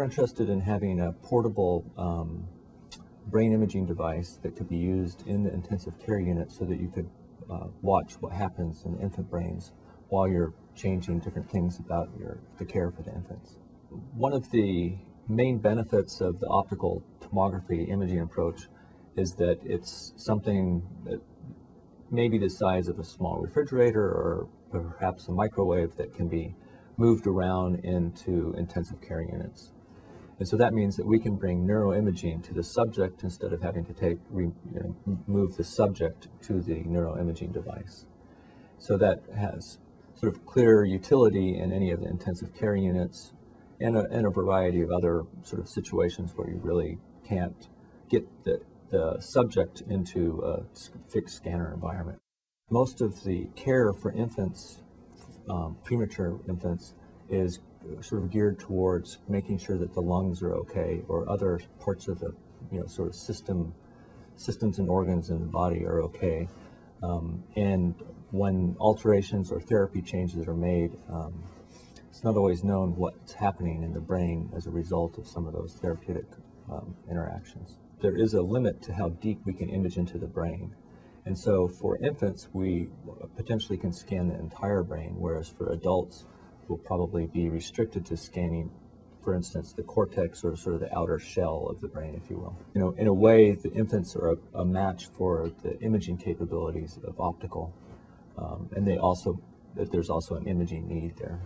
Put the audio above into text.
we're interested in having a portable um, brain imaging device that could be used in the intensive care unit so that you could uh, watch what happens in infant brains while you're changing different things about your, the care for the infants. One of the main benefits of the optical tomography imaging approach is that it's something that maybe the size of a small refrigerator or perhaps a microwave that can be moved around into intensive care units. And so that means that we can bring neuroimaging to the subject instead of having to take re, you know, move the subject to the neuroimaging device. So that has sort of clear utility in any of the intensive care units and a, and a variety of other sort of situations where you really can't get the, the subject into a fixed scanner environment. Most of the care for infants, um, premature infants, is sort of geared towards making sure that the lungs are okay or other parts of the you know sort of system systems and organs in the body are okay. Um, and when alterations or therapy changes are made, um, it's not always known what's happening in the brain as a result of some of those therapeutic um, interactions. There is a limit to how deep we can image into the brain. And so for infants, we potentially can scan the entire brain, whereas for adults, will probably be restricted to scanning, for instance, the cortex or sort of the outer shell of the brain, if you will. You know, in a way, the infants are a, a match for the imaging capabilities of optical, um, and they also, that there's also an imaging need there.